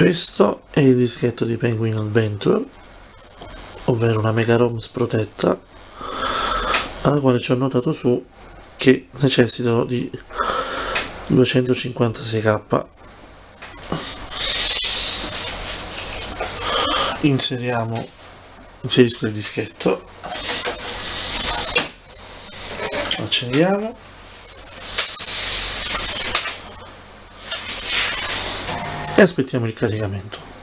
questo è il dischetto di Penguin Adventure ovvero una Mega ROMs protetta alla quale ci ho notato su che necessitano di 256k inseriamo inserisco il dischetto. Accendiamo e aspettiamo il caricamento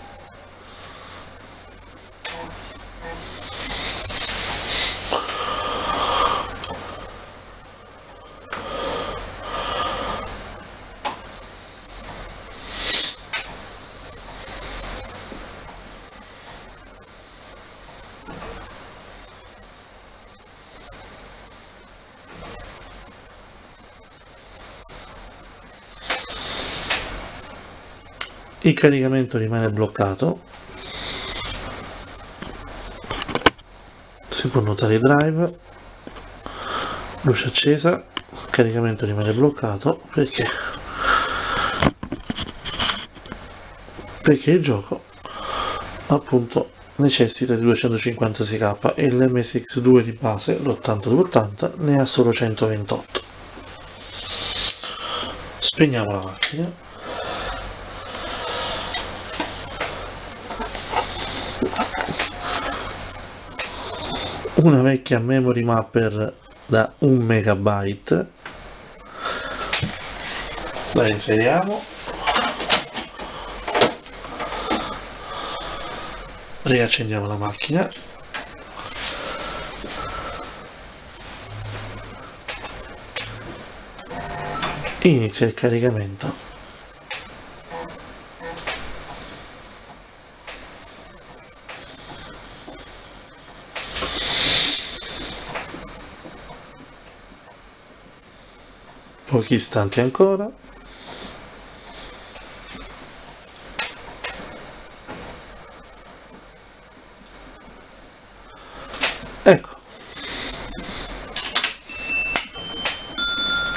il caricamento rimane bloccato. Si può notare il drive. Luce accesa. Il caricamento rimane bloccato. Perché? Perché il gioco appunto necessita di 256k e l'MSX2 di base l'8280 ne ha solo 128 spegniamo la macchina una vecchia memory mapper da 1 megabyte. La inseriamo. Riaccendiamo la macchina. Inizia il caricamento pochi istanti ancora. Ecco.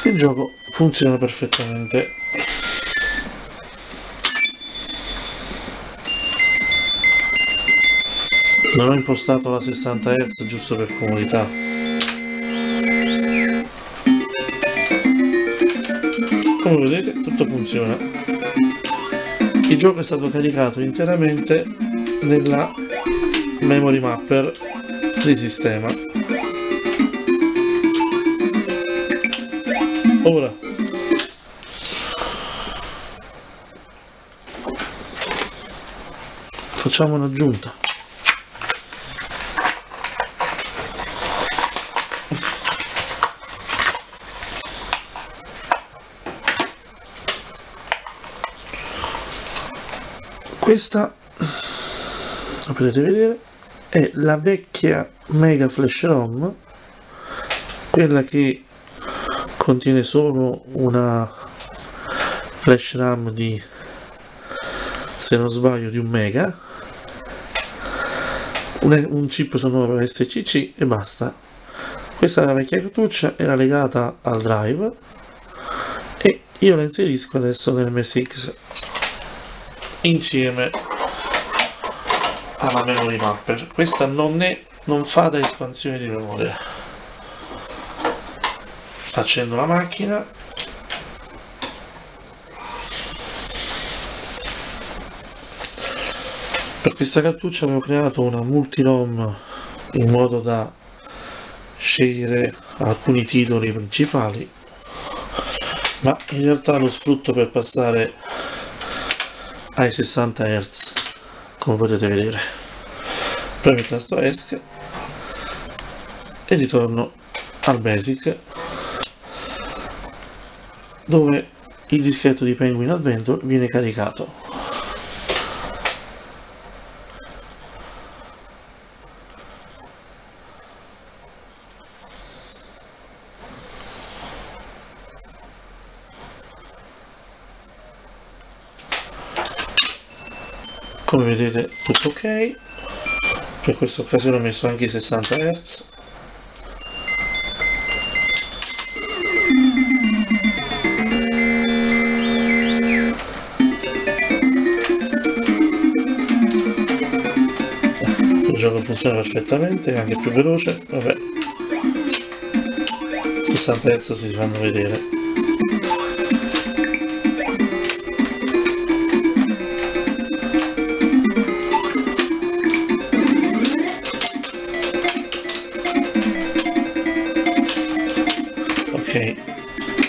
Il gioco funziona perfettamente. Non ho impostato la 60 Hz giusto per comodità come vedete tutto funziona. Il gioco è stato caricato interamente nella memory mapper di sistema. Ora facciamo un'aggiunta questa potete vedere è la vecchia mega flash rom quella che contiene solo una flash ram di se non sbaglio di un mega un, chip sonoro SCC e basta. Questa è la vecchia cartuccia era legata al drive e io la inserisco adesso nel MSX insieme alla memory mapper. Questa non è non fa da espansione di memoria. Accendo la macchina. Per questa cartuccia avevo creato una multi-rom in modo da scegliere alcuni titoli principali ma in realtà lo sfrutto per passare ai 60 Hz come potete vedere. Premo il tasto ESC e ritorno al basic dove il dischetto di Penguin Adventure viene caricato come vedete tutto ok. Per questa occasione ho messo anche i 60 Hz. Il gioco funziona perfettamente è anche più veloce. Vabbè. 60 Hz si fanno vedere. Ok,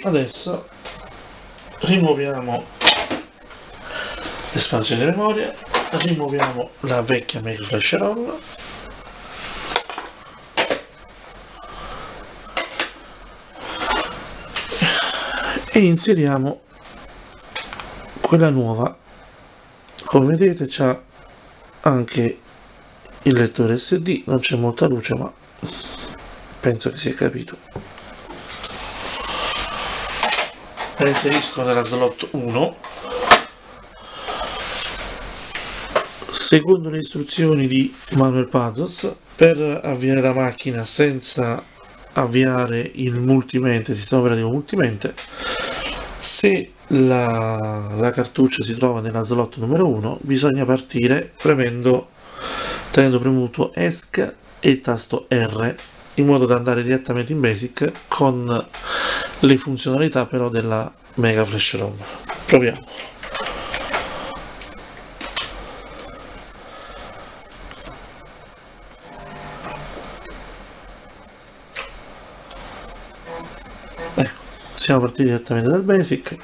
adesso rimuoviamo l'espansione di memoria, rimuoviamo la vecchia Mega Flash ROM e inseriamo quella nuova. Come vedete c'ha anche il lettore SD non c'è molta luce ma penso che sia capito la inserisco nella slot 1 secondo le istruzioni di Manuel Pazos per avviare la macchina senza avviare il multimente, il sistema operativo multimente se la, la, cartuccia si trova nella slot numero 1 bisogna partire premendo tenendo premuto ESC e tasto R in modo da andare direttamente in Basic con le funzionalità però della Mega Flash ROM. Proviamo. Siamo partiti direttamente dal basic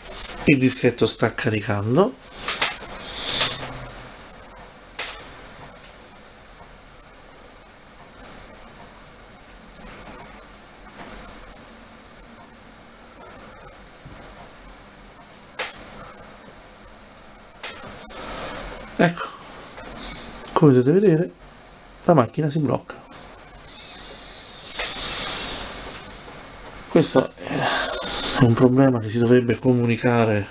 il dischetto sta caricando ecco. Come potete vedere la macchina si blocca. Questo è un problema che si dovrebbe comunicare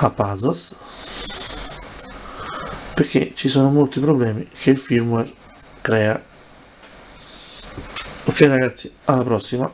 a Pazos perché ci sono molti problemi che il firmware crea. Ok ragazzi alla prossima